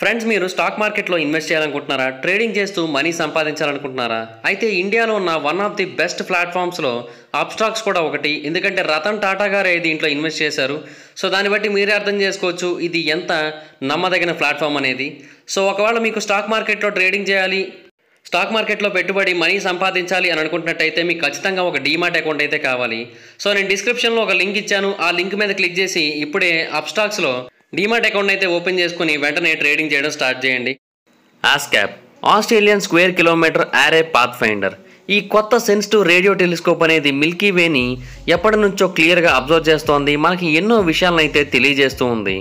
Friends మీరు stock మార్కెట్లో invest చేయాలనుకుంటున్నారా? ట్రేడింగ్ చేస్తూ మనీ సంపాదించాలనుకుంటున్నారా? అయితే ఇండియాలో ఉన్న వన్ ఆఫ్ ది బెస్ట్ ప్లాట్ఫామ్స్లో అప్స్టాక్స్ కూడా ఒకటి. ఎందుకంటే రతన్ టాటా గారే దీంట్లో ఇన్వెస్ట్ చేశారు. సో దాన్ని బట్టి మీరే అర్థం చేసుకోవచ్చు ఇది ఎంత నమ్మదగిన ప్లాట్ఫామ్ అనేది. సో ఒకవేళ మీకు స్టాక్ మార్కెట్లో ట్రేడింగ్ చేయాలి స్టాక్ మార్కెట్లో పెట్టుబడి మనీ సంపాదించాలి అని అనుకుంటున్నట్టయితే మీకు ఖచ్చితంగా ఒక డీమాట్ అకౌంట్ అయితే కావాలి. సో నేను డిస్క్రిప్షన్లో ఒక లింక్ ఇచ్చాను. ఆ లింక్ మీద క్లిక్ చేసి ఇప్పుడే అప్స్టాక్స్లో డీమార్ట్ అకౌంట్ అయితే ఓపెన్ చేసుకుని వెంటనే ట్రేడింగ్ చేయడం స్టార్ట్ చేయండి. ASKAP Australian square kilometre array pathfinder ఈ కొత్త సెన్సిటివ్ రేడియో టెలిస్కోప్ అనేది మిల్కీ వేని ఎప్పటి నుంచో క్లియర్గా అబ్జర్వ్ చేస్తోంది. మనకి ఎన్నో విషయాలను అయితే తెలియజేస్తూ ఉంది.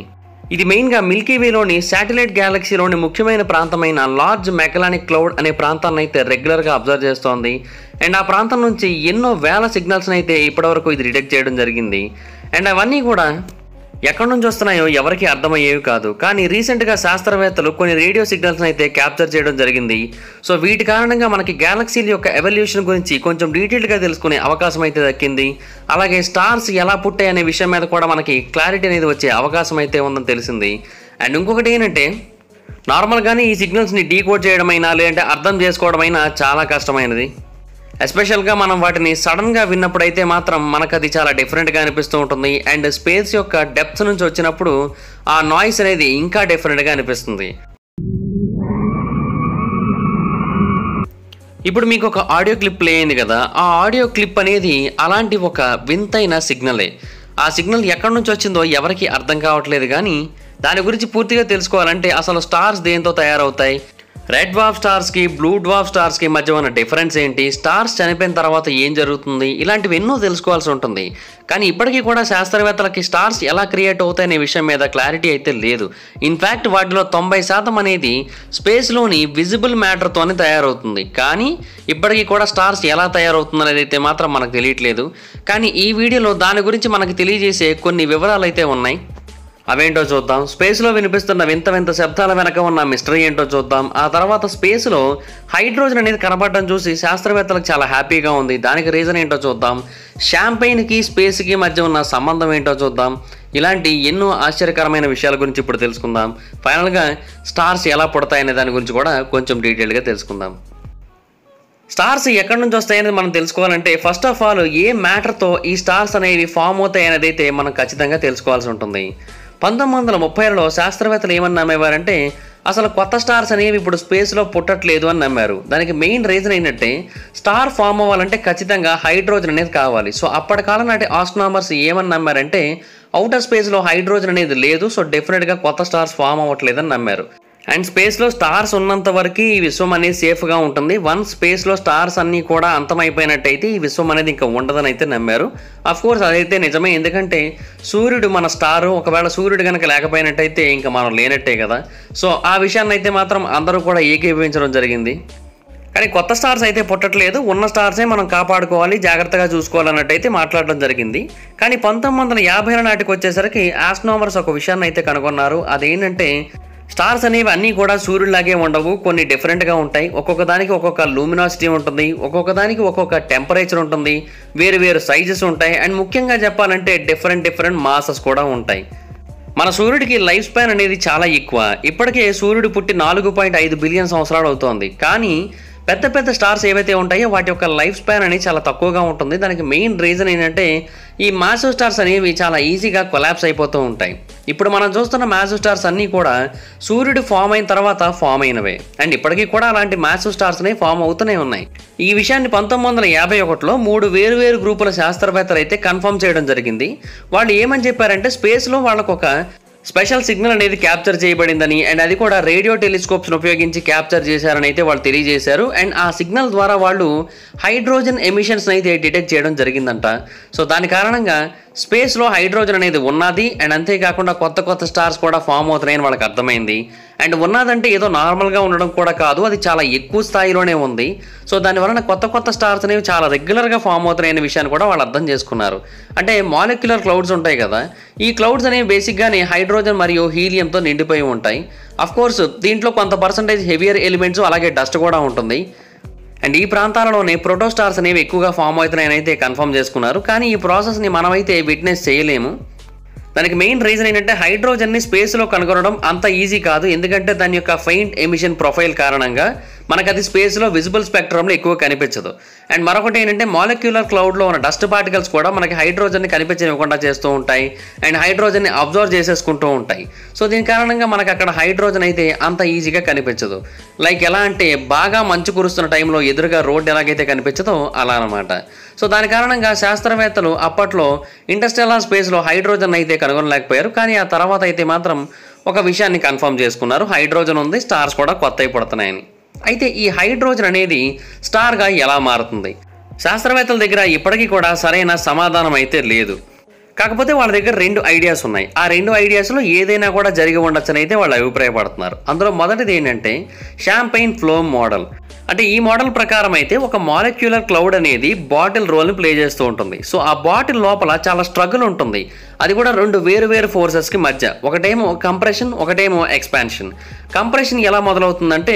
ఇది మెయిన్గా మిల్కీ వేలోని శాటిలైట్ గ్యాలక్సీలోని ముఖ్యమైన ప్రాంతమైన లార్జ్ మెకలానిక్ క్లౌడ్ అనే ప్రాంతాన్ని అయితే రెగ్యులర్గా అబ్జర్వ్ చేస్తోంది. అండ్ ఆ ప్రాంతం నుంచి ఎన్నో వేల సిగ్నల్స్ని అయితే ఇప్పటివరకు ఇది డిటెక్ట్ చేయడం జరిగింది. అండ్ అవన్నీ కూడా ఎక్కడి నుంచి వస్తున్నాయో ఎవరికి అర్థమయ్యేవి కాదు. కానీ రీసెంట్గా శాస్త్రవేత్తలు కొన్ని రేడియో సిగ్నల్స్ అయితే క్యాప్చర్ చేయడం జరిగింది. సో వీటి కారణంగా మనకి గ్యాలక్సీల యొక్క ఎవల్యూషన్ గురించి కొంచెం డీటెయిల్డ్గా తెలుసుకునే అవకాశం అయితే దక్కింది. అలాగే స్టార్స్ ఎలా పుట్టాయి అనే విషయం మీద కూడా మనకి క్లారిటీ అనేది వచ్చే అవకాశం అయితే ఉందని తెలిసింది. అండ్ ఇంకొకటి ఏంటంటే నార్మల్గానే ఈ సిగ్నల్స్ని డీకోడ్ చేయడమైనా లేదంటే అర్థం చేసుకోవడమైనా చాలా కష్టమైనది. ఎస్పెషల్గా మనం వాటిని సడన్గా విన్నప్పుడైతే మాత్రం మనకు అది చాలా డిఫరెంట్గా అనిపిస్తూ ఉంటుంది. అండ్ స్పేస్ యొక్క డెప్త్ నుంచి వచ్చినప్పుడు ఆ నాయిస్ అనేది ఇంకా డిఫరెంట్గా అనిపిస్తుంది. ఇప్పుడు మీకు ఒక ఆడియో క్లిప్ ప్లే అయింది కదా. ఆ ఆడియో క్లిప్ అనేది అలాంటి ఒక వింతైన సిగ్నలే ఆ సిగ్నల్ ఎక్కడి నుంచి వచ్చిందో ఎవరికి అర్థం కావట్లేదు కానీ దాని గురించి పూర్తిగా తెలుసుకోవాలంటే అసలు స్టార్స్ దేంతో తయారవుతాయి? రెడ్ డ్వాఫ్ స్టార్స్కి బ్లూ డ్వాఫ్ స్టార్స్కి మధ్య ఉన్న డిఫరెన్స్ ఏంటి? స్టార్స్ చనిపోయిన తర్వాత ఏం జరుగుతుంది? ఇలాంటివి ఎన్నో తెలుసుకోవాల్సి ఉంటుంది. కానీ ఇప్పటికీ కూడా శాస్త్రవేత్తలకి స్టార్స్ ఎలా క్రియేట్ అవుతాయనే విషయం మీద క్లారిటీ అయితే లేదు. ఇన్ఫ్యాక్ట్ వాటిలో తొంభై శాతం అనేది స్పేస్లోని విజిబుల్ మ్యాటర్తోనే తయారవుతుంది. కానీ ఇప్పటికీ కూడా స్టార్స్ ఎలా తయారవుతుందనేది అయితే మాత్రం మనకు తెలియట్లేదు. కానీ ఈ వీడియోలో దాని గురించి మనకు తెలియజేసే కొన్ని వివరాలు అయితే ఉన్నాయి. అవేంటో చూద్దాం. స్పేస్లో వినిపిస్తున్న వింత వింత శబ్దాల వెనక ఉన్న మిస్టరీ ఏంటో చూద్దాం. ఆ తర్వాత స్పేస్లో హైడ్రోజన్ అనేది కనపడడం చూసి శాస్త్రవేత్తలకు చాలా హ్యాపీగా ఉంది. దానికి రీజన్ ఏంటో చూద్దాం. షాంపైన్కి స్పేస్కి మధ్య ఉన్న సంబంధం ఏంటో చూద్దాం. ఇలాంటి ఎన్నో ఆశ్చర్యకరమైన విషయాల గురించి ఇప్పుడు తెలుసుకుందాం. ఫైనల్గా స్టార్స్ ఎలా పుడతాయనే దాని గురించి కూడా కొంచెం డీటెయిల్గా తెలుసుకుందాం. స్టార్స్ ఎక్కడి నుంచి వస్తాయనేది మనం తెలుసుకోవాలంటే ఫస్ట్ ఆఫ్ ఆల్ ఏ మ్యాటర్తో ఈ స్టార్స్ అనేవి ఫామ్ అవుతాయి అనేది అయితే మనం ఖచ్చితంగా తెలుసుకోవాల్సి ఉంటుంది. పంతొమ్మిది వందల ముప్పైలో శాస్త్రవేత్తలు ఏమని నమ్మేవారంటే అసలు కొత్త స్టార్స్ అనేవి ఇప్పుడు స్పేస్లో పుట్టట్లేదు అని నమ్మారు. దానికి మెయిన్ రీజన్ ఏంటంటే స్టార్ ఫామ్ అవ్వాలంటే ఖచ్చితంగా హైడ్రోజన్ అనేది కావాలి. సో అప్పటి కాలం నాటి ఆస్ట్రానమర్స్ ఏమని నమ్మారంటే అవుటర్ స్పేస్లో హైడ్రోజన్ అనేది లేదు సో డెఫినెట్గా కొత్త స్టార్స్ ఫామ్ అవ్వట్లేదని నమ్మారు. అండ్ స్పేస్లో స్టార్స్ ఉన్నంత వరకు ఈ విశ్వం అనేది సేఫ్గా ఉంటుంది. వన్ స్పేస్లో స్టార్స్ అన్నీ కూడా అంతమైపోయినట్టయితే ఈ విశ్వం అనేది ఇంకా ఉండదని అయితే నమ్మారు. కోర్స్ అదైతే నిజమే. ఎందుకంటే సూర్యుడు మన స్టారు ఒకవేళ సూర్యుడు కనుక లేకపోయినట్టయితే ఇంకా మనం లేనట్టే కదా. సో ఆ విషయాన్ని అయితే మాత్రం అందరూ కూడా ఏకీభవించడం జరిగింది. కానీ కొత్త స్టార్స్ అయితే పుట్టట్లేదు. ఉన్న స్టార్సే మనం కాపాడుకోవాలి జాగ్రత్తగా చూసుకోవాలన్నట్టయితే మాట్లాడడం జరిగింది. కానీ పంతొమ్మిది వందల యాభైల నాటికి వచ్చేసరికి ఆస్ట్రోమర్స్ ఒక విషయాన్ని అయితే కనుగొన్నారు. అదేంటంటే స్టార్స్ అనేవి అన్నీ కూడా సూర్యుడిలాగే ఉండవు కొన్ని డిఫరెంట్గా ఉంటాయి. ఒక్కొక్క దానికి ఒక్కొక్క లూమినాసిటీ ఉంటుంది ఒక్కొక్క దానికి ఒక్కొక్క టెంపరేచర్ ఉంటుంది వేరు వేరు సైజెస్ ఉంటాయి అండ్ ముఖ్యంగా చెప్పాలంటే డిఫరెంట్ డిఫరెంట్ మాసెస్ కూడా ఉంటాయి. మన సూర్యుడికి లైఫ్ స్పాన్ అనేది చాలా ఎక్కువ. ఇప్పటికే సూర్యుడు పుట్టి నాలుగు పాయింట్ ఐదు బిలియన్ సంవత్సరాలు అవుతోంది. కానీ పెద్ద పెద్ద స్టార్స్ ఏవైతే ఉంటాయో వాటి యొక్క లైఫ్ స్పాన్ అనేది చాలా తక్కువగా ఉంటుంది. దానికి మెయిన్ రీజన్ ఏంటంటే ఈ మ్యాసివ్ స్టార్స్ అనేవి చాలా ఈజీగా కొలాప్స్ అయిపోతూ ఉంటాయి. ఇప్పుడు మనం చూస్తున్న మ్యాసివ్ స్టార్స్ అన్నీ కూడా సూర్యుడు ఫామ్ అయిన తర్వాత ఫామ్ అయినవే. అండ్ ఇప్పటికీ కూడా అలాంటి మ్యాసివ్ స్టార్స్ అనేవి ఫామ్ అవుతూనే ఉన్నాయి. ఈ విషయాన్ని పంతొమ్మిది వందల యాభై ఒకటిలో మూడు వేరు వేరు గ్రూపుల శాస్త్రవేత్తలు అయితే కన్ఫర్మ్ చేయడం జరిగింది. వాళ్ళు ఏమని చెప్పారంటే స్పేస్లో వాళ్ళకు ఒక స్పెషల్ సిగ్నల్ అనేది క్యాప్చర్ చేయబడిందని అండ్ అది కూడా రేడియో టెలిస్కోప్స్ను ఉపయోగించి క్యాప్చర్ చేశారని అయితే వాళ్ళు తెలియజేశారు. అండ్ ఆ సిగ్నల్ ద్వారా వాళ్ళు హైడ్రోజన్ ఎమిషన్స్ అయితే డిటెక్ట్ చేయడం జరిగిందంట. సో దాని కారణంగా స్పేస్లో హైడ్రోజన్ అనేది ఉన్నది. అండ్ అంతేకాకుండా కొత్త కొత్త స్టార్స్ కూడా ఫామ్ అవుతున్నాయని వాళ్ళకి అర్థమైంది. అండ్ ఉన్నదంటే ఏదో నార్మల్గా ఉండడం కూడా కాదు. అది చాలా ఎక్కువ స్థాయిలోనే ఉంది. సో దాని వలన కొత్త కొత్త స్టార్స్ అనేవి చాలా రెగ్యులర్గా ఫామ్ అవుతున్నాయనే విషయాన్ని కూడా వాళ్ళు అర్థం చేసుకున్నారు. అంటే మాలిక్యులర్ క్లౌడ్స్ ఉంటాయి కదా ఈ క్లౌడ్స్ అనేవి బేసిక్గానే హైడ్రోజన్ మరియు హీలియంతో నిండిపోయి ఉంటాయి. అఫ్ కోర్స్ దీంట్లో కొంత పర్సంటేజ్ హెవియర్ ఎలిమెంట్స్ అలాగే డస్ట్ కూడా ఉంటుంది. అండ్ ఈ ప్రాంతాలలోనే ప్రోటోస్టార్స్ అనేవి ఎక్కువగా ఫామ్ అవుతున్నాయని అయితే కన్ఫర్మ్ చేసుకున్నారు. కానీ ఈ ప్రాసెస్ని మనమైతే విట్నెస్ చేయలేము. దానికి మెయిన్ రీజన్ ఏంటంటే హైడ్రోజన్ని స్పేస్లో కనుగొనడం అంత ఈజీ కాదు. ఎందుకంటే దాని యొక్క ఫెయింట్ ఎమిషన్ ప్రొఫైల్ కారణంగా మనకు అది స్పేస్లో విజిబుల్ స్పెక్ట్రంలో ఎక్కువ కనిపించదు. అండ్ మరొకటి ఏంటంటే మాలిక్యులర్ క్లౌడ్లో ఉన్న డస్ట్ పార్టికల్స్ కూడా మనకి హైడ్రోజన్ని కనిపించనివ్వకుండా చేస్తూ ఉంటాయి. అండ్ హైడ్రోజన్ని అబ్జర్వ్ చేసేసుకుంటూ ఉంటాయి. సో దీని కారణంగా మనకు అక్కడ హైడ్రోజన్ అయితే అంత ఈజీగా కనిపించదు. లైక్ ఎలా అంటే బాగా మంచు కురుస్తున్న టైంలో ఎదురుగా రోడ్ ఎలాగైతే కనిపించదో అలా అనమాట సో దాని కారణంగా శాస్త్రవేత్తలు అప్పట్లో ఇండస్ట్రియల్ స్పేస్లో హైడ్రోజన్ అయితే కనుగొనలేకపోయారు. కానీ ఆ తర్వాత అయితే మాత్రం ఒక విషయాన్ని కన్ఫర్మ్ చేసుకున్నారు. హైడ్రోజన్ ఉంది స్టార్స్ కూడా కొత్త పడుతున్నాయని. అయితే ఈ హైడ్రోజన్ అనేది స్టార్గా ఎలా మారుతుంది? శాస్త్రవేత్తల దగ్గర ఇప్పటికీ కూడా సరైన సమాధానం అయితే లేదు. కాకపోతే వాళ్ళ దగ్గర రెండు ఐడియాస్ ఉన్నాయి. ఆ రెండు ఐడియాస్లో ఏదైనా కూడా జరిగి ఉండొచ్చని అయితే వాళ్ళు అభిప్రాయపడుతున్నారు. అందులో మొదటిది ఏంటంటే షాంపైన్ ఫ్లో మోడల్. అంటే ఈ మోడల్ ప్రకారం అయితే ఒక మాలిక్యులర్ క్లౌడ్ అనేది బాటిల్ రోల్ని ప్లే చేస్తూ ఉంటుంది. సో ఆ బాటిల్ లోపల చాలా స్ట్రగుల్ ఉంటుంది. అది కూడా రెండు వేరు వేరు ఫోర్సెస్కి మధ్య. ఒకటేమో కంప్రెషన్ ఒకటేమో ఎక్స్పాన్షన్ కంప్రెషన్ ఎలా మొదలవుతుందంటే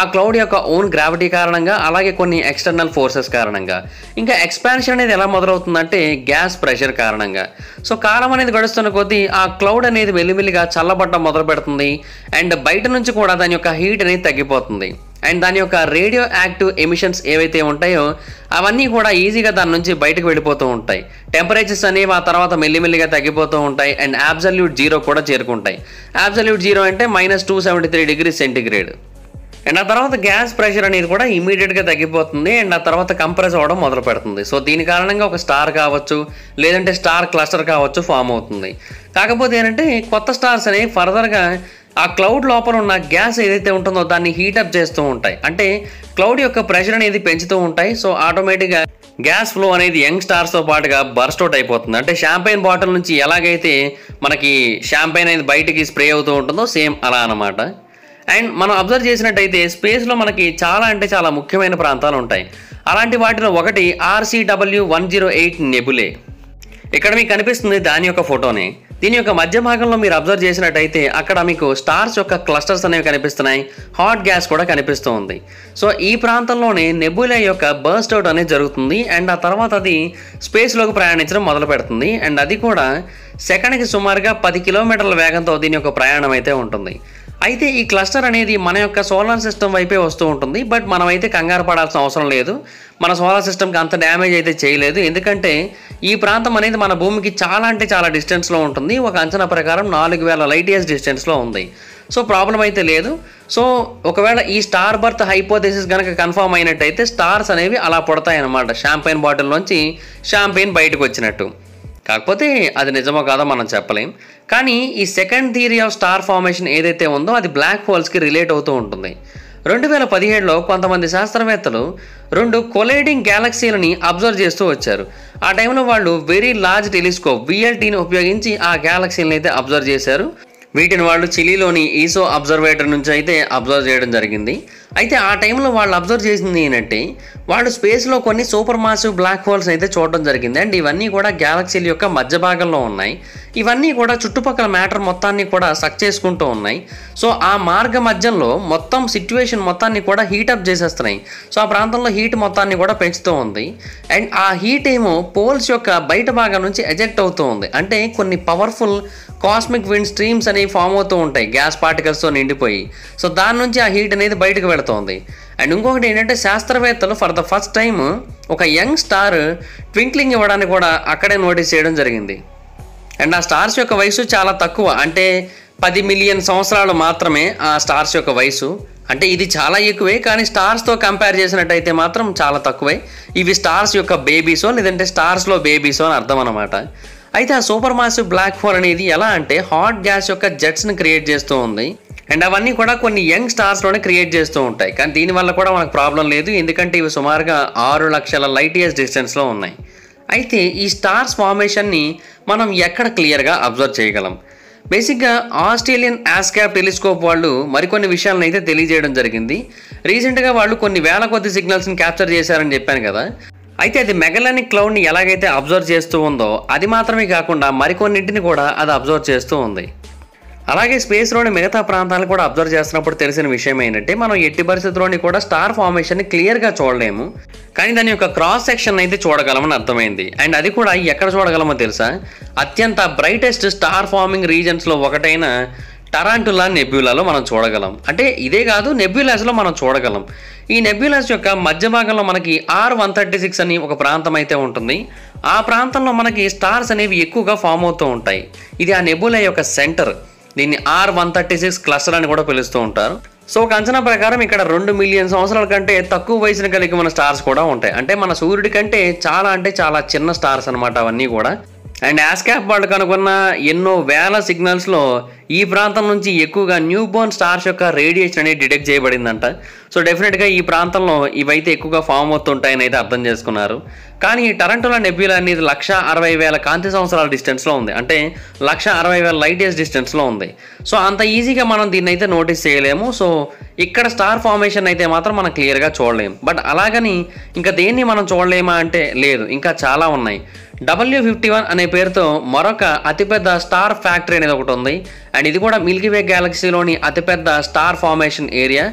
ఆ క్లౌడ్ యొక్క ఓన్ గ్రావిటీ కారణంగా అలాగే కొన్ని ఎక్స్టర్నల్ ఫోర్సెస్ కారణంగా. ఇంకా ఎక్స్పాన్షన్ అనేది ఎలా మొదలవుతుందంటే గ్యాస్ ప్రెషర్ కారణంగా. సో కాలం అనేది గడుస్తున్న కొద్దీ ఆ క్లౌడ్ అనేది మెల్లిమెల్లిగా చల్లబడ్డం మొదలు పెడుతుంది అండ్ బయట నుంచి కూడా దాని యొక్క హీట్ అనేది తగ్గిపోతుంది. అండ్ దాని యొక్క రేడియో యాక్టివ్ ఎమిషన్స్ ఏవైతే ఉంటాయో అవన్నీ కూడా ఈజీగా దాని నుంచి బయటకు వెళ్ళిపోతూ ఉంటాయి. టెంపరేచర్స్ అనేవి ఆ తర్వాత మెల్లిమెల్లిగా తగ్గిపోతూ ఉంటాయి అండ్ అబ్జల్యూట్ జీరో కూడా చేరుకుంటాయి. అబ్జల్యూట్ జీరో అంటే minus two seventy three degree centigrade. And ఆ తర్వాత గ్యాస్ ప్రెషర్ అనేది కూడా ఇమీడియట్గా తగ్గిపోతుంది అండ్ ఆ తర్వాత కంప్రెస్ అవ్వడం మొదలు పెడుతుంది. సో దీని కారణంగా ఒక స్టార్ కావచ్చు లేదంటే స్టార్ క్లస్టర్ కావచ్చు ఫామ్ అవుతుంది. కాకపోతే ఏంటంటే కొత్త స్టార్స్ అనేవి ఫర్దర్గా ఆ క్లౌడ్ లోపల ఉన్న గ్యాస్ ఏదైతే ఉంటుందో దాన్ని హీటప్ చేస్తూ ఉంటాయి. అంటే క్లౌడ్ యొక్క ప్రెషర్ అనేది పెంచుతూ ఉంటాయి. సో ఆటోమేటిక్గా గ్యాస్ ఫ్లో అనేది యంగ్ స్టార్స్తో పాటుగా బర్స్ట్ అవుట్ అయిపోతుంది. అంటే షాంపైన్ బాటిల్ నుంచి ఎలాగైతే మనకి షాంపైన్ అనేది బయటికి స్ప్రే అవుతూ ఉంటుందో సేమ్ అలా అనమాట అండ్ మనం అబ్జర్వ్ చేసినట్టయితే స్పేస్లో మనకి చాలా అంటే చాలా ముఖ్యమైన ప్రాంతాలు ఉంటాయి. అలాంటి వాటిలో ఒకటి RCW one zero eight nebulae. ఇక్కడ మీకు కనిపిస్తుంది దాని యొక్క ఫోటోని. దీని యొక్క మధ్య భాగంలో మీరు అబ్జర్వ్ చేసినట్టయితే అక్కడ మీకు స్టార్స్ యొక్క క్లస్టర్స్ అనేవి కనిపిస్తున్నాయి. హాట్ గ్యాస్ కూడా కనిపిస్తూ ఉంది సో ఈ ప్రాంతంలోనే నెబులా యొక్క బర్స్ట్ అవుట్ అనేది జరుగుతుంది. అండ్ ఆ తర్వాత అది స్పేస్లోకి ప్రయాణించడం మొదలు పెడుతుంది. అండ్ అది కూడా సెకండ్కి సుమారుగా పది కిలోమీటర్ల వేగంతో దీని యొక్క ప్రయాణం అయితే ఉంటుంది. అయితే ఈ క్లస్టర్ అనేది మన యొక్క సోలార్ సిస్టమ్ వైపే వస్తూ ఉంటుంది బట్ మనమైతే కంగారు పడాల్సిన అవసరం లేదు. మన సోలార్ సిస్టమ్కి అంత డ్యామేజ్ అయితే చేయలేదు. ఎందుకంటే ఈ ప్రాంతం అనేది మన భూమికి చాలా అంటే చాలా డిస్టెన్స్లో ఉంటుంది. ఒక అంచనా ప్రకారం నాలుగు వేల లైట్ ఇయర్స్ డిస్టెన్స్లో ఉంది. సో ప్రాబ్లం అయితే లేదు. సో ఒకవేళ ఈ స్టార్ బర్త్ హైపోథెసిస్ కనుక కన్ఫామ్ అయినట్టయితే స్టార్స్ అనేవి అలా పుడతాయి అన్నమాట షాంపైన్ బాటిల్లోంచి షాంపైన్ బయటకు వచ్చినట్టు. కాకపోతే అది నిజమో కాదో మనం చెప్పలేం. కానీ ఈ second theory of star formation ఏదైతే ఉందో అది బ్లాక్ హోల్స్కి రిలేట్ అవుతూ ఉంటుంది. రెండు వేల పదిహేడులో కొంతమంది శాస్త్రవేత్తలు రెండు కొలైడింగ్ గ్యాలక్సీలని అబ్జర్వ్ చేస్తూ వచ్చారు. ఆ టైంలో వాళ్ళు వెరీ లార్జ్ టెలిస్కోప్ విఎల్టీని ఉపయోగించి ఆ గ్యాలక్సీలను అయితే అబ్జర్వ్ చేశారు. వీటిని వాళ్ళు చిలీలోని ఈసో అబ్జర్వేటర్ నుంచి అయితే అబ్జర్వ్ చేయడం జరిగింది. అయితే ఆ టైంలో వాళ్ళు అబ్జర్వ్ చేసింది ఏంటంటే వాళ్ళు స్పేస్లో కొన్ని సూపర్ మాసివ్ బ్లాక్ హోల్స్ అయితే చూడడం జరిగింది. అండ్ ఇవన్నీ కూడా గ్యాలక్సీల యొక్క మధ్య భాగంలో ఉన్నాయి. ఇవన్నీ కూడా చుట్టుపక్కల మ్యాటర్ మొత్తాన్ని కూడా సక్ చేసుకుంటూ ఉన్నాయి. సో ఆ మార్గ మధ్యంలో మొత్తం సిచ్యువేషన్ మొత్తాన్ని కూడా హీటప్ చేసేస్తున్నాయి. సో ఆ ప్రాంతంలో హీట్ మొత్తాన్ని కూడా పెంచుతూ ఉంది. అండ్ ఆ హీట్ ఏమో పోల్స్ యొక్క బయట భాగం నుంచి ఎజెక్ట్ అవుతూ ఉంది. అంటే కొన్ని పవర్ఫుల్ కాస్మిక్ విండ్ స్ట్రీమ్స్ అనేవి ఫామ్ అవుతూ ఉంటాయి గ్యాస్ పార్టికల్స్తో నిండిపోయి. సో దాని నుంచి ఆ హీట్ అనేది బయటకు వెళుతుంది. అండ్ ఇంకొకటి ఏంటంటే శాస్త్రవేత్తలు ఫర్ ద ఫస్ట్ టైం ఒక యంగ్ స్టార్ ట్వింక్లింగ్ ఇవ్వడానికి కూడా అక్కడే నోటీస్ చేయడం జరిగింది. అండ్ ఆ స్టార్స్ యొక్క వయసు చాలా తక్కువ. అంటే పది మిలియన్ సంవత్సరాలు మాత్రమే ఆ స్టార్స్ యొక్క వయసు. అంటే ఇది చాలా ఎక్కువే కానీ స్టార్స్తో కంపేర్ చేసినట్టయితే మాత్రం చాలా తక్కువే. ఇవి స్టార్స్ యొక్క బేబీసో లేదంటే స్టార్స్లో బేబీసో అని అర్థం అనమాట అయితే ఆ సూపర్ మాసివ్ బ్లాక్ హోల్ అనేది ఎలా అంటే హాట్ గ్యాస్ యొక్క జెట్స్ని క్రియేట్ చేస్తూ ఉంది. అండ్ అవన్నీ కూడా కొన్ని యంగ్ స్టార్స్లోనే క్రియేట్ చేస్తూ ఉంటాయి. కానీ దీనివల్ల కూడా మనకు ప్రాబ్లం లేదు. ఎందుకంటే ఇవి సుమారుగా ఆరు లక్షల లైట్ ఇయర్స్ డిస్టెన్స్లో ఉన్నాయి. అయితే ఈ స్టార్స్ ఫార్మేషన్ని మనం ఎక్కడ క్లియర్గా అబ్జర్వ్ చేయగలం? బేసిక్గా ఆస్ట్రేలియన్ యాస్కాప్ టెలిస్కోప్ వాళ్ళు మరికొన్ని విషయాలను అయితే తెలియజేయడం జరిగింది. రీసెంట్గా వాళ్ళు కొన్ని వేల కొద్ది సిగ్నల్స్ని క్యాప్చర్ చేశారని చెప్పాను కదా. అయితే అది మెగలానిక్ క్లౌడ్ని ఎలాగైతే అబ్జర్వ్ చేస్తూ ఉందో అది మాత్రమే కాకుండా మరికొన్నింటిని కూడా అది అబ్జర్వ్ చేస్తూ ఉంది. అలాగే స్పేస్లోని మిగతా ప్రాంతాలను కూడా అబ్జర్వ్ చేస్తున్నప్పుడు తెలిసిన విషయం ఏంటంటే మనం ఎట్టి పరిస్థితుల్లోని కూడా స్టార్ ఫార్మేషన్ని క్లియర్గా చూడలేము. కానీ దాని యొక్క క్రాస్ సెక్షన్ అయితే చూడగలమని అర్థమైంది. అండ్ అది కూడా ఎక్కడ చూడగలమో తెలుసా? అత్యంత బ్రైటెస్ట్ స్టార్ ఫార్మింగ్ రీజన్స్లో ఒకటైన టరాంటులా నెబ్యులాలో మనం చూడగలం. అంటే ఇదే కాదు నెబ్యులాస్లో మనం చూడగలం. ఈ నెబ్యులాస్ యొక్క మధ్య భాగంలో మనకి ఆర్ వన్ థర్టీ సిక్స్ అని ఒక ప్రాంతం అయితే ఉంటుంది. ఆ ప్రాంతంలో మనకి స్టార్స్ అనేవి ఎక్కువగా ఫామ్ అవుతూ ఉంటాయి. ఇది ఆ నెబ్యులా యొక్క సెంటర్. దీన్ని R one thirty six cluster అని కూడా పిలుస్తూ ఉంటారు. సో ఒక అంచనా ప్రకారం ఇక్కడ రెండు మిలియన్ సంవత్సరాల కంటే తక్కువ వయసును కలిగి మన స్టార్స్ కూడా ఉంటాయి. అంటే మన సూర్యుడి కంటే చాలా అంటే చాలా చిన్న స్టార్స్ అనమాట అవన్నీ కూడా. అండ్ యాస్కాప్ వాళ్ళు కనుగొన్న ఎన్నో వేల సిగ్నల్స్లో ఈ ప్రాంతం నుంచి ఎక్కువగా న్యూ బోర్న్ స్టార్స్ యొక్క రేడియేషన్ అనేది డిటెక్ట్ చేయబడిందంట. సో డెఫినెట్గా ఈ ప్రాంతంలో ఇవైతే ఎక్కువగా ఫామ్ అవుతుంటాయని అయితే అర్థం చేసుకున్నారు. కానీ ఈ టరంటోలా నెబ్యులా అనేది లక్ష అరవై వేల కాంతి సంవత్సరాల డిస్టెన్స్లో ఉంది. అంటే లక్ష అరవై వేల లైట్ ఇయర్స్ డిస్టెన్స్లో ఉంది. సో అంత ఈజీగా మనం దీన్ని అయితే నోటీస్ చేయలేము. సో ఇక్కడ స్టార్ ఫార్మేషన్ అయితే మాత్రం మనం క్లియర్గా చూడలేము. బట్ అలాగని ఇంకా దేన్ని మనం చూడలేమా అంటే లేదు. ఇంకా చాలా ఉన్నాయి. డబ్ల్యూ ఫిఫ్టీ వన్ అనే పేరుతో మరొక అతిపెద్ద స్టార్ ఫ్యాక్టరీ అనేది ఒకటి ఉంది. అండ్ ఇది కూడా మిల్కీవే గ్యాలక్సీలోని అతిపెద్ద స్టార్ ఫార్మేషన్ ఏరియా.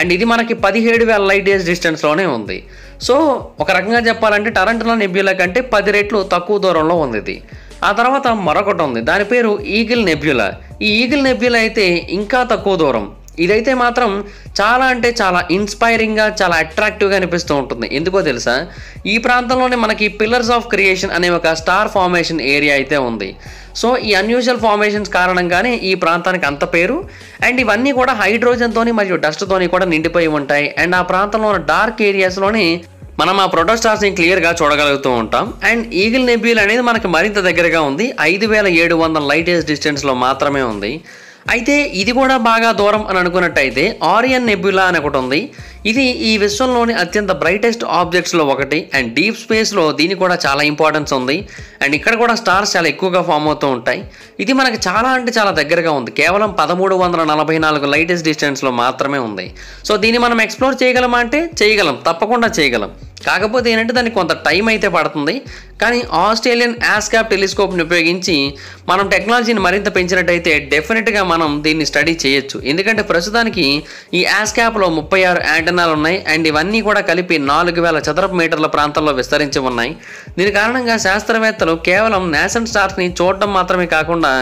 అండ్ ఇది మనకి పదిహేడు వేల లైట్ ఇయర్స్ డిస్టెన్స్లోనే ఉంది. సో ఒక రకంగా చెప్పాలంటే టరంటలో నెబ్యులా కంటే పది రెట్లు తక్కువ దూరంలో ఉంది ఇది. ఆ తర్వాత మరొకటి ఉంది. దాని పేరు ఈగిల్ నెబ్యులా. ఈ ఈగిల్ నెబ్యులా అయితే ఇంకా తక్కువ దూరం. ఇదైతే మాత్రం చాలా అంటే చాలా ఇన్స్పైరింగ్గా చాలా అట్రాక్టివ్గా అనిపిస్తూ ఉంటుంది. ఎందుకో తెలుసా? ఈ ప్రాంతంలోనే మనకి పిల్లర్స్ ఆఫ్ క్రియేషన్ అనే ఒక స్టార్ ఫార్మేషన్ ఏరియా అయితే ఉంది. సో ఈ అన్యూజువల్ ఫార్మేషన్స్ కారణంగానే ఈ ప్రాంతానికి అంత పేరు. అండ్ ఇవన్నీ కూడా హైడ్రోజన్తోని మరియు డస్ట్తోని కూడా నిండిపోయి ఉంటాయి. అండ్ ఆ ప్రాంతంలో ఉన్న డార్క్ ఏరియాస్లోని మనం ఆ ప్రొటోస్టార్స్ని క్లియర్గా చూడగలుగుతూ ఉంటాం. అండ్ ఈగిల్ నెబ్యూల్ అనేది మనకి మరింత దగ్గరగా ఉంది. ఐదు వేల ఏడు వందల లైట్ ఇయర్స్ డిస్టెన్స్లో మాత్రమే ఉంది. అయితే ఇది కూడా బాగా దూరం అని అనుకున్నట్టయితే ఆరియన్ నెబ్యులా అని ఒకటి ఉంది. ఇది ఈ విశ్వంలోని అత్యంత బ్రైటెస్ట్ ఆబ్జెక్ట్స్లో ఒకటి. అండ్ డీప్ స్పేస్లో దీనికి కూడా చాలా ఇంపార్టెన్స్ ఉంది. అండ్ ఇక్కడ కూడా స్టార్స్ చాలా ఎక్కువగా ఫామ్ అవుతూ ఉంటాయి. ఇది మనకి చాలా అంటే చాలా దగ్గరగా ఉంది. కేవలం పదమూడు వందల నలభై నాలుగు లైటెస్ట్ డిస్టెన్స్లో మాత్రమే ఉంది. సో దీన్ని మనం ఎక్స్ప్లోర్ చేయగలమా అంటే చేయగలం. తప్పకుండా చేయగలం. కాకపోతే ఏంటంటే దానికి కొంత టైం అయితే పడుతుంది. కానీ ఆస్ట్రేలియన్ యాస్కాప్ టెలిస్కోప్ని ఉపయోగించి మనం టెక్నాలజీని మరింత పెంచినట్టయితే డెఫినెట్గా మనం దీన్ని స్టడీ చేయొచ్చు. ఎందుకంటే ప్రస్తుతానికి ఈ యాస్కాప్లో ముప్పై ఆరు విస్తీర్ణాలు ఉన్నాయి. అండ్ ఇవన్నీ కూడా కలిపి నాలుగు వేల చదరపు మీటర్ల ప్రాంతంలో విస్తరించి ఉన్నాయి. దీని కారణంగా శాస్త్రవేత్తలు కేవలం నేషన్ స్టార్స్ని చూడటం మాత్రమే కాకుండా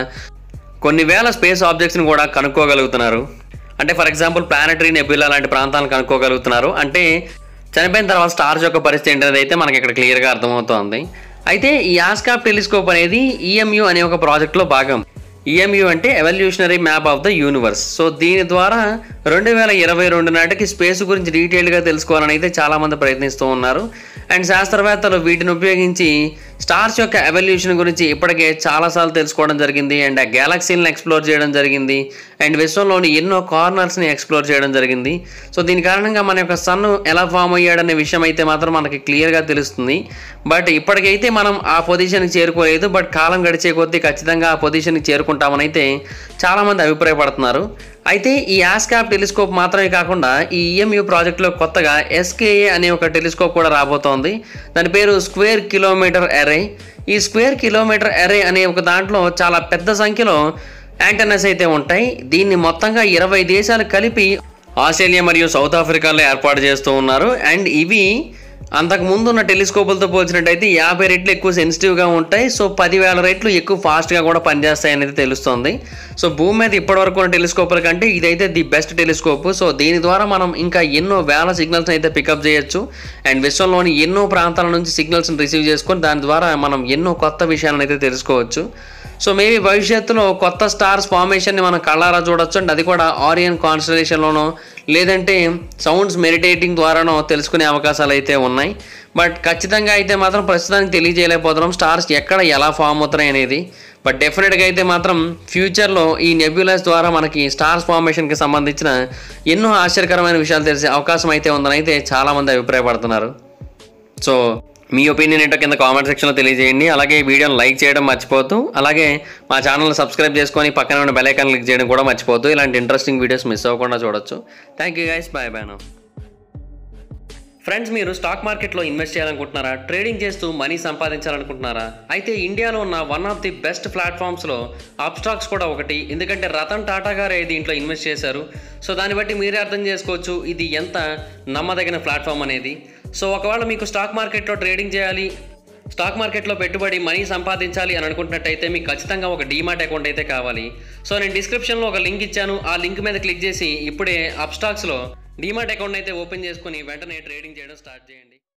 కొన్ని వేల స్పేస్ ఆబ్జెక్ట్స్ని కూడా కనుక్కోగలుగుతున్నారు. అంటే ఫర్ ఎగ్జాంపుల్ ప్లానటరీ నెబ్యులా లాంటి ప్రాంతాలను కనుక్కోగలుగుతున్నారు. అంటే చనిపోయిన తర్వాత స్టార్స్ యొక్క పరిస్థితి ఏంటనేది అయితే మనకి ఇక్కడ క్లియర్గా అర్థమవుతోంది. అయితే ఈ ఆస్కాప్ టెలిస్కోప్ అనేది ఈఎంయు అనే ఒక ప్రాజెక్ట్లో భాగం. ఈఎంయు అంటే evolutionary map of the universe so దీని ద్వారా రెండు వేల ఇరవై రెండు నాటికి స్పేస్ గురించి డీటెయిల్గా తెలుసుకోవాలని అయితే చాలామంది ప్రయత్నిస్తూ ఉన్నారు. అండ్ శాస్త్రవేత్తలు వీటిని ఉపయోగించి స్టార్స్ యొక్క ఎవల్యూషన్ గురించి ఇప్పటికే చాలాసార్లు తెలుసుకోవడం జరిగింది. అండ్ ఆ గ్యాలక్సీలను ఎక్స్ప్లోర్ చేయడం జరిగింది. అండ్ విశ్వంలోని ఎన్నో కార్నర్స్ని ఎక్స్ప్లోర్ చేయడం జరిగింది. సో దీని కారణంగా మన యొక్క సన్ ఎలా ఫామ్ అయ్యాడనే విషయం అయితే మాత్రం మనకి క్లియర్గా తెలుస్తుంది. బట్ ఇప్పటికైతే మనం ఆ పొజిషన్కి చేరుకోలేదు. బట్ కాలం గడిచే కొద్దీ ఖచ్చితంగా ఆ పొజిషన్కి చేరుకుంటామని అయితే చాలామంది అభిప్రాయపడుతున్నారు. అయితే ఈ యాస్కాప్ టెలిస్కోప్ మాత్రమే కాకుండా ఈ ఈఎంయు ప్రాజెక్ట్లో కొత్తగా ఎస్కేఏ అనే ఒక టెలిస్కోప్ కూడా రాబోతోంది. దాని పేరు స్క్వేర్ కిలోమీటర్ ఎరే ఈ స్క్వేర్ కిలోమీటర్ ఎరే అనే ఒక దాంట్లో చాలా పెద్ద సంఖ్యలో యాంటనస్ అయితే ఉంటాయి. దీన్ని మొత్తంగా ఇరవై దేశాలు కలిపి ఆస్ట్రేలియా మరియు సౌత్ ఆఫ్రికాలో ఏర్పాటు చేస్తూ ఉన్నారు. అండ్ ఇవి అంతకు ముందు ఉన్న టెలిస్కోపులతో పోల్చినట్టయితే యాభై రెట్లు ఎక్కువ సెన్సిటివ్గా ఉంటాయి. సో పదివేల రెట్లు ఎక్కువ ఫాస్ట్గా కూడా పనిచేస్తాయి అనేది తెలుస్తుంది. సో భూమి మీద ఇప్పటివరకు ఉన్న టెలిస్కోపుల కంటే ఇదైతే ది బెస్ట్ టెలిస్కోప్. సో దీని ద్వారా మనం ఇంకా ఎన్నో వేల సిగ్నల్స్ అయితే పికప్ చేయొచ్చు. అండ్ విశ్వంలోని ఎన్నో ప్రాంతాల నుంచి సిగ్నల్స్ని రిసీవ్ చేసుకొని దాని ద్వారా మనం ఎన్నో కొత్త విషయాలను అయితే తెలుసుకోవచ్చు. సో మేబీ భవిష్యత్తులో కొత్త స్టార్స్ ఫార్మేషన్ని మనం కళ్ళారా చూడొచ్చు. అండ్ అది కూడా ఆరియన్ కాన్స్టలేషన్లోనో లేదంటే సౌండ్స్ మెడిటేటింగ్ ద్వారానో తెలుసుకునే అవకాశాలు అయితే ఉన్నాయి. బట్ ఖచ్చితంగా అయితే మాత్రం ప్రస్తుతానికి తెలియజేయలేకపోతున్నాం. స్టార్స్ ఎక్కడ ఎలా ఫామ్ అవుతున్నాయి అనేది. బట్ డెఫినెట్గా అయితే మాత్రం ఫ్యూచర్లో ఈ నెబ్యులస్ ద్వారా మనకి స్టార్స్ ఫార్మేషన్కి సంబంధించిన ఎన్నో ఆశ్చర్యకరమైన విషయాలు తెలిసే అవకాశం అయితే ఉందని అయితే చాలామంది అభిప్రాయపడుతున్నారు. సో మీ ఒపీనియన్ ఏంటో కింద కామెంట్ సెక్షన్లో తెలియజేయండి. అలాగే ఈ వీడియోని లైక్ చేయడం మర్చిపోతూ అలాగే మా ఛానల్ని సబ్స్క్రైబ్ చేసుకొని పక్కన ఉన్న బెలైకాన్ క్లిక్ చేయడం కూడా మర్చిపోతూ ఇలాంటి ఇంట్రెస్టింగ్ వీడియోస్ మిస్ అవ్వకుండా చూడొచ్చు. Thank you guys bye bye friends మీరు స్టాక్ మార్కెట్లో ఇన్వెస్ట్ చేయాలనుకుంటున్నారా? ట్రేడింగ్ చేస్తూ మనీ సంపాదించాలనుకుంటున్నారా? అయితే ఇండియాలో ఉన్న వన్ ఆఫ్ ది బెస్ట్ ప్లాట్ఫామ్స్లో అప్స్టాక్స్ కూడా ఒకటి. ఎందుకంటే రతన్ టాటా గారే దీంట్లో ఇన్వెస్ట్ చేశారు. సో దాన్ని బట్టి మీరే అర్థం చేసుకోవచ్చు ఇది ఎంత నమ్మదగిన ప్లాట్ఫామ్ అనేది. సో ఒకవేళ మీకు స్టాక్ మార్కెట్లో ట్రేడింగ్ చేయాలి స్టాక్ మార్కెట్లో పెట్టుబడి మనీ సంపాదించాలి అని అనుకుంటున్నట్టయితే మీకు ఖచ్చితంగా ఒక డీమాట్ అకౌంట్ అయితే కావాలి. సో నేను డిస్క్రిప్షన్లో ఒక లింక్ ఇచ్చాను. ఆ లింక్ మీద క్లిక్ చేసి ఇప్పుడే అప్ స్టాక్స్లో డీమాట్ అకౌంట్ అయితే ఓపెన్ చేసుకుని వెంటనే ట్రేడింగ్ చేయడం స్టార్ట్ చేయండి.